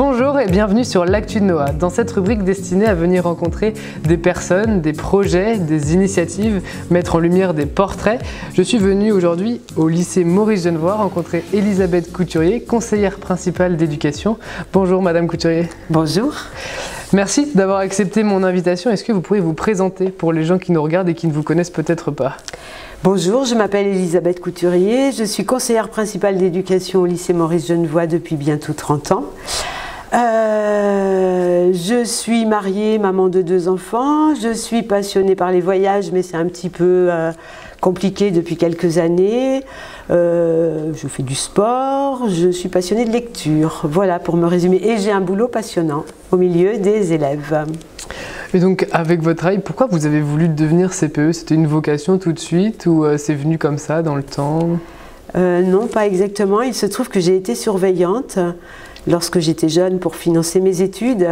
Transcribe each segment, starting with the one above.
Bonjour et bienvenue sur l'Actu de Noah. Dans cette rubrique destinée à venir rencontrer des personnes, des projets, des initiatives, mettre en lumière des portraits, je suis venu aujourd'hui au lycée Maurice Genevois rencontrer Elisabeth Couturier, conseillère principale d'éducation. Bonjour Madame Couturier. Bonjour. Merci d'avoir accepté mon invitation. Est-ce que vous pourriez vous présenter pour les gens qui nous regardent et qui ne vous connaissent peut-être pas? Bonjour, je m'appelle Elisabeth Couturier, je suis conseillère principale d'éducation au lycée Maurice Genevois depuis bientôt 30 ans. Euh, je suis mariée, maman de deux enfants. Je suis passionnée par les voyages, mais c'est un petit peu euh, compliqué depuis quelques années. Euh, je fais du sport. Je suis passionnée de lecture. Voilà pour me résumer. Et j'ai un boulot passionnant au milieu des élèves. Et donc, avec votre travail, pourquoi vous avez voulu devenir CPE C'était une vocation tout de suite ou c'est venu comme ça dans le temps? Non, pas exactement. Il se trouve que j'ai été surveillante lorsque j'étais jeune pour financer mes études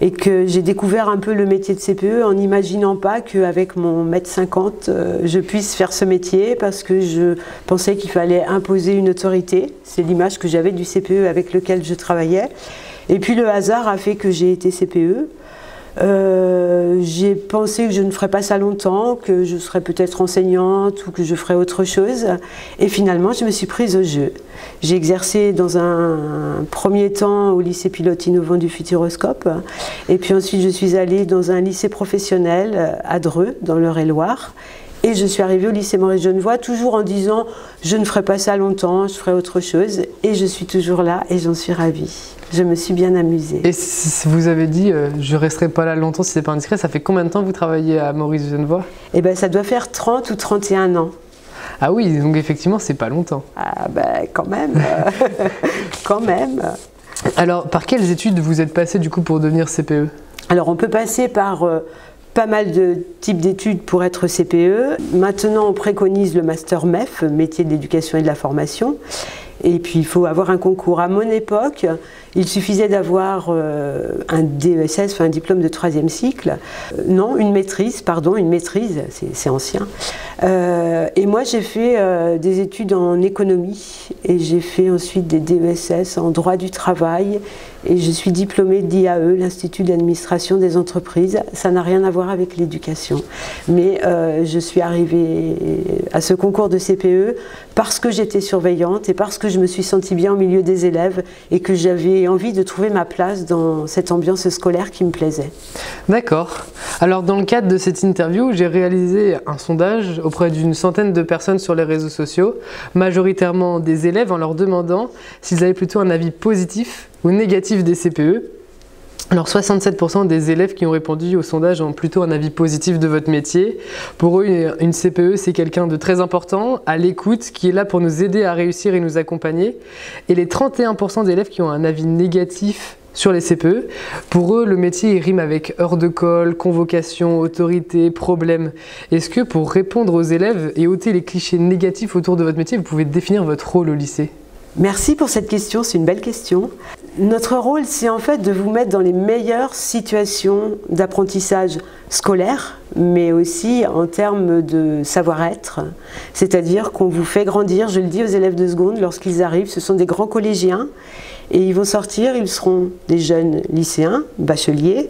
et que j'ai découvert un peu le métier de CPE en n'imaginant pas qu'avec mon mètre 50 euh, je puisse faire ce métier parce que je pensais qu'il fallait imposer une autorité. C'est l'image que j'avais du CPE avec lequel je travaillais. Et puis le hasard a fait que j'ai été CPE. Euh, j'ai pensé que je ne ferais pas ça longtemps, que je serais peut-être enseignante ou que je ferais autre chose. Et finalement, je me suis prise au jeu. J'ai exercé dans un premier temps au lycée pilote innovant du Futuroscope. Et puis ensuite, je suis allée dans un lycée professionnel à Dreux, dans l'Eure-et-Loire. Et je suis arrivée au lycée Maurice Genevois, toujours en disant je ne ferai pas ça longtemps, je ferai autre chose. Et je suis toujours là et j'en suis ravie. Je me suis bien amusée. Et si vous avez dit euh, je resterai pas là longtemps si c'est pas indiscret, ça fait combien de temps que vous travaillez à Maurice Genevois Eh bien, ça doit faire 30 ou 31 ans. Ah oui, donc effectivement, c'est pas longtemps. Ah ben, quand même, quand même. Alors, par quelles études vous êtes passé du coup pour devenir CPE Alors, on peut passer par euh, pas mal de types d'études pour être CPE. Maintenant, on préconise le master MEF, métier de l'éducation et de la formation. Et puis, il faut avoir un concours. À mon époque, il suffisait d'avoir euh, un DESS, un diplôme de troisième cycle. Euh, non, une maîtrise, pardon, une maîtrise, c'est ancien. Euh, et moi, j'ai fait des études en économie et j'ai fait ensuite des DESS en droit du travail et je suis diplômée d'IAE, l'Institut d'administration des entreprises. Ça n'a rien à voir avec l'éducation. Mais je suis arrivée à ce concours de CPE parce que j'étais surveillante et parce que je me suis sentie bien au milieu des élèves et que j'avais envie de trouver ma place dans cette ambiance scolaire qui me plaisait. D'accord. Alors dans le cadre de cette interview, j'ai réalisé un sondage auprès d'une centaine de personnes sur les réseaux sociaux, majoritairement des élèves, en leur demandant s'ils avaient plutôt un avis positif ou négatif des CPE. Alors 67% des élèves qui ont répondu au sondage ont plutôt un avis positif de votre métier. Pour eux, une CPE, c'est quelqu'un de très important, à l'écoute, qui est là pour nous aider à réussir et nous accompagner. Et les 31% d'élèves qui ont un avis négatif sur les CPE, pour eux, le métier rime avec heure de colle, convocation, autorité, problème. Est-ce que pour répondre aux élèves et ôter les clichés négatifs autour de votre métier, vous pouvez définir votre rôle au lycée? Merci pour cette question, c'est une belle question. Notre rôle, c'est en fait de vous mettre dans les meilleures situations d'apprentissage scolaire, mais aussi en termes de savoir-être. C'est-à-dire qu'on vous fait grandir, je le dis aux élèves de seconde, lorsqu'ils arrivent, ce sont des grands collégiens, et ils vont sortir, ils seront des jeunes lycéens, bacheliers,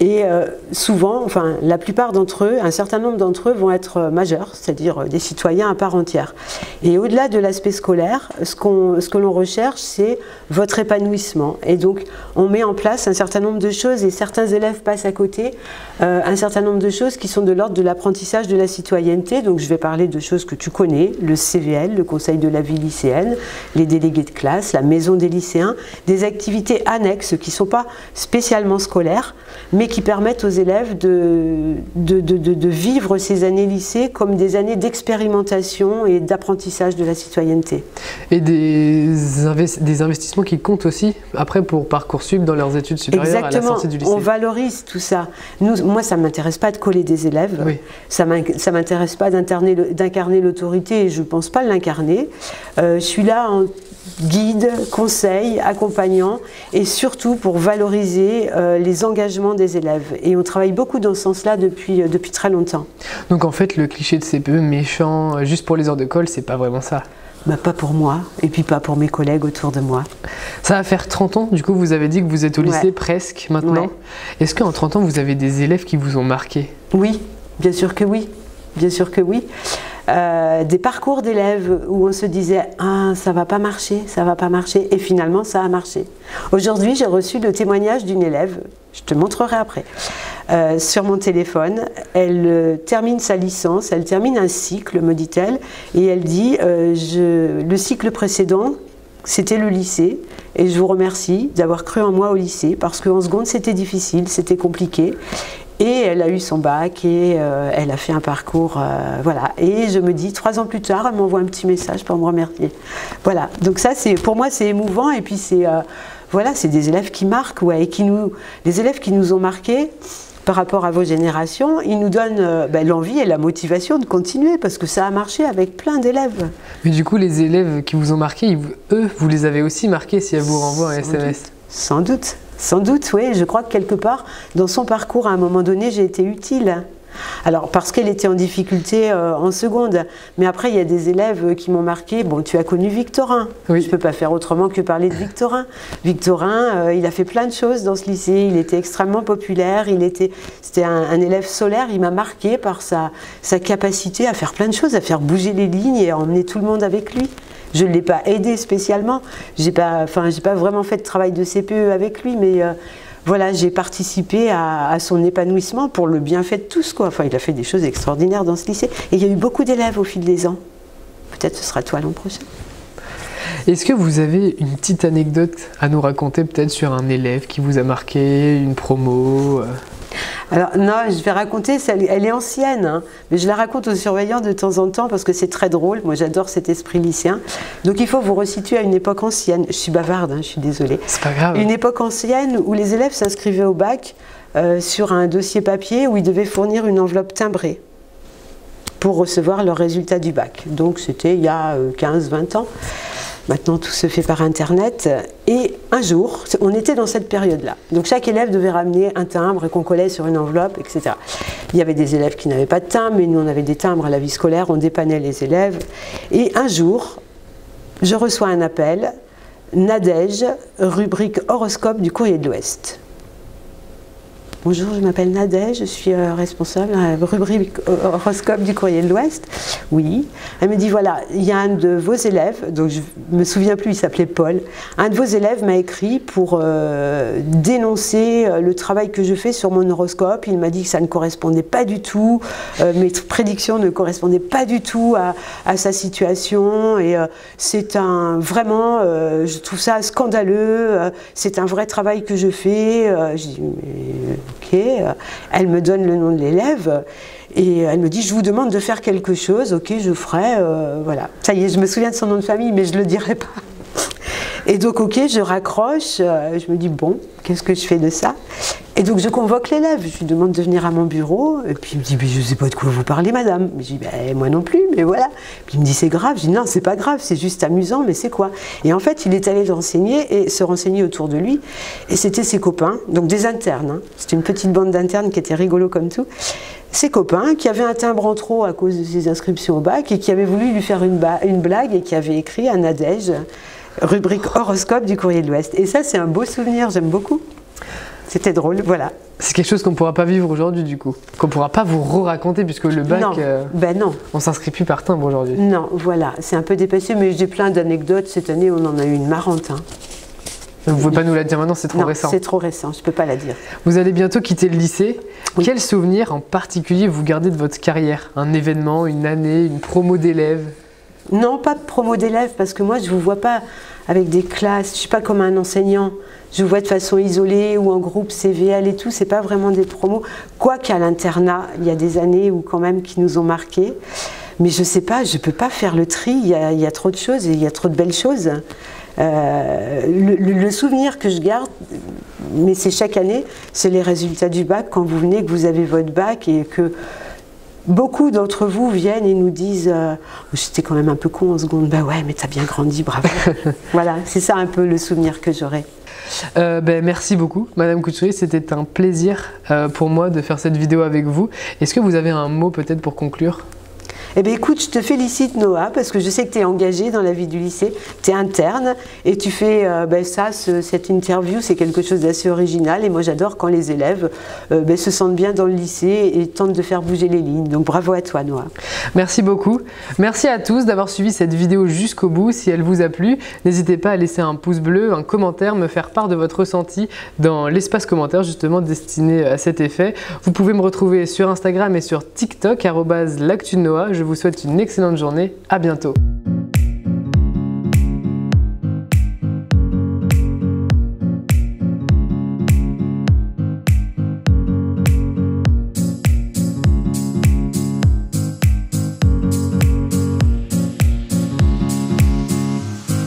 et euh, souvent, enfin la plupart d'entre eux, un certain nombre d'entre eux vont être euh, majeurs, c'est-à-dire euh, des citoyens à part entière. Et au-delà de l'aspect scolaire, ce, ce que l'on recherche, c'est votre épanouissement. Et donc, on met en place un certain nombre de choses et certains élèves passent à côté un certain nombre de choses qui sont de l'ordre de l'apprentissage de la citoyenneté. Donc, je vais parler de choses que tu connais, le CVL, le Conseil de la vie lycéenne, les délégués de classe, la maison des lycéens, des activités annexes qui ne sont pas spécialement scolaires, mais qui permettent aux élèves de, de, vivre ces années lycée comme des années d'expérimentation et d'apprentissage de la citoyenneté. Et des, des, investissements qui comptent aussi après pour Parcoursup dans leurs études supérieures à la sortie du lycée. On valorise tout ça. Nous, moi, ça ne m'intéresse pas de coller des élèves. Ça ne m'intéresse pas d'incarner l'autorité et je ne pense pas l'incarner. Euh, je suis là en guide, conseil, accompagnant et surtout pour valoriser euh, les engagements des élèves. Et on travaille beaucoup dans ce sens-là depuis, euh, depuis très longtemps. Donc en fait, le cliché de CPE méchant, euh, juste pour les heures de colle, c'est pas vraiment ça bah, pas pour moi et puis pas pour mes collègues autour de moi. Ça va faire 30 ans, du coup vous avez dit que vous êtes au lycée presque maintenant. Est-ce qu'en 30 ans vous avez des élèves qui vous ont marqué? Oui, bien sûr que oui. Bien sûr que oui. Euh, des parcours d'élèves où on se disait ah ça va pas marcher, ça va pas marcher et finalement ça a marché. Aujourd'hui j'ai reçu le témoignage d'une élève, je te montrerai après, euh, sur mon téléphone. Elle euh, termine sa licence, elle termine un cycle me dit-elle et elle dit le cycle précédent c'était le lycée et je vous remercie d'avoir cru en moi au lycée parce qu'en seconde c'était difficile, c'était compliqué et elle a eu son bac et euh, elle a fait un parcours, euh, voilà. Et je me dis, trois ans plus tard, elle m'envoie un petit message pour me remercier. Voilà. Donc ça, c'est pour moi, c'est émouvant. Et puis c'est, euh, voilà, c'est des élèves qui marquent, ouais, et qui nous, les élèves qui nous ont marqués par rapport à vos générations, ils nous donnent ben, l'envie et la motivation de continuer parce que ça a marché avec plein d'élèves. Mais du coup, les élèves qui vous ont marqué, eux, vous les avez aussi marqués si elles vous renvoient un SMS Sans doute. Sans doute, oui. Je crois que quelque part, dans son parcours, à un moment donné, j'ai été utile. Alors, parce qu'elle était en difficulté euh, en seconde. Mais après, il y a des élèves qui m'ont marqué. Bon, tu as connu Victorin. Je ne peux pas faire autrement que parler de Victorin. Victorin, euh, il a fait plein de choses dans ce lycée. Il était extrêmement populaire. Il était, c'était un, élève solaire. Il m'a marqué par sa, sa capacité à faire plein de choses, à faire bouger les lignes et à emmener tout le monde avec lui. Je ne l'ai pas aidé spécialement. J'ai pas, enfin, j'ai pas vraiment fait de travail de CPE avec lui, mais euh, voilà, j'ai participé à, son épanouissement pour le bienfait de tous. Enfin, il a fait des choses extraordinaires dans ce lycée. Et il y a eu beaucoup d'élèves au fil des ans. Peut-être ce sera toi l'an prochain. Est-ce que vous avez une petite anecdote à nous raconter peut-être sur un élève qui vous a marqué, une promo euh alors non, je vais raconter, elle est ancienne, hein, mais je la raconte aux surveillants de temps en temps parce que c'est très drôle. Moi j'adore cet esprit lycéen. Donc il faut vous resituer à une époque ancienne. Je suis bavarde, hein, je suis désolée. C'est pas grave. Une époque ancienne où les élèves s'inscrivaient au bac euh, sur un dossier papier où ils devaient fournir une enveloppe timbrée pour recevoir leurs résultats du bac. Donc c'était il y a 15-20 euh, ans. Maintenant, tout se fait par Internet. Et un jour, on était dans cette période-là. Donc chaque élève devait ramener un timbre qu'on collait sur une enveloppe, etc. Il y avait des élèves qui n'avaient pas de timbre, mais nous, on avait des timbres à la vie scolaire, on dépannait les élèves. Et un jour, je reçois un appel, Nadège, rubrique horoscope du Courrier de l'Ouest. Bonjour, je m'appelle Nadège, je suis euh, responsable de la rubrique horoscope du Courrier de l'Ouest. Oui. Elle me dit voilà, il y a un de vos élèves, donc je me souviens plus, il s'appelait Paul. Un de vos élèves m'a écrit pour euh, dénoncer euh, le travail que je fais sur mon horoscope. Il m'a dit que ça ne correspondait pas du tout, mes prédictions ne correspondaient pas du tout à, sa situation. Et c'est un vraiment, je trouve ça scandaleux. c'est un vrai travail que je fais. je dis mais euh, elle me donne le nom de l'élève et elle me dit je vous demande de faire quelque chose, ok je ferai, euh, voilà. Ça y est, je me souviens de son nom de famille mais je ne le dirai pas. Et donc, ok, je raccroche, euh, je me dis, bon, qu'est-ce que je fais de ça? Et donc, je convoque l'élève, je lui demande de venir à mon bureau, et puis il me dit, mais je ne sais pas de quoi vous parlez, madame. Je dis, ben, moi non plus, mais voilà. Puis il me dit, c'est grave. Je dis, non, c'est pas grave, c'est juste amusant, mais c'est quoi? Et en fait, il est allé renseigner et se renseigner autour de lui, et c'était ses copains, donc des internes. Hein. C'était une petite bande d'internes qui était rigolo comme tout ses copains qui avaient un timbre en trop à cause de ses inscriptions au bac et qui avaient voulu lui faire une, une blague et qui avaient écrit un adège rubrique horoscope du Courrier de l'Ouest. Et ça, c'est un beau souvenir, j'aime beaucoup. C'était drôle, voilà. C'est quelque chose qu'on ne pourra pas vivre aujourd'hui, du coup. Qu'on ne pourra pas vous re-raconter, puisque le bac. Non, euh, ben non. On s'inscrit plus par timbre aujourd'hui. Non, voilà. C'est un peu dépassé, mais j'ai plein d'anecdotes. Cette année, on en a eu une marrante. Hein. Vous ne pouvez pas nous la dire maintenant, c'est trop récent. C'est trop récent, je ne peux pas la dire. Vous allez bientôt quitter le lycée. Quel souvenir en particulier vous gardez de votre carrière? Un événement, une année, une promo d'élèves Non, pas de promo d'élèves, parce que moi, je ne vous vois pas avec des classes. Je ne suis pas comme un enseignant. Je vois de façon isolée ou en groupe CVL et tout. C'est pas vraiment des promos. Quoi qu'à l'internat, il y a des années où quand même qui nous ont marqués. Mais je sais pas, je peux pas faire le tri. Il y a, trop de choses et il y a trop de belles choses. Euh, le, souvenir que je garde, mais c'est chaque année, c'est les résultats du bac. Quand vous venez, que vous avez votre bac et que Beaucoup d'entre vous viennent et nous disent euh, J'étais quand même un peu con en seconde. Bah ouais, mais t'as bien grandi, bravo. voilà, c'est ça un peu le souvenir que j'aurai. Euh, ben, merci beaucoup, Madame Couturier. C'était un plaisir euh, pour moi de faire cette vidéo avec vous. Est-ce que vous avez un mot peut-être pour conclure? Eh bien écoute, je te félicite Noah, parce que je sais que tu es engagé dans la vie du lycée, tu es interne, et tu fais euh, ben, ça, cette interview, c'est quelque chose d'assez original, et moi j'adore quand les élèves euh, ben, se sentent bien dans le lycée et tentent de faire bouger les lignes. Donc bravo à toi Noah. Merci beaucoup. Merci à tous d'avoir suivi cette vidéo jusqu'au bout. Si elle vous a plu, n'hésitez pas à laisser un pouce bleu, un commentaire, me faire part de votre ressenti dans l'espace commentaire justement destiné à cet effet. Vous pouvez me retrouver sur Instagram et sur TikTok, noah Je vous souhaite une excellente journée. À bientôt.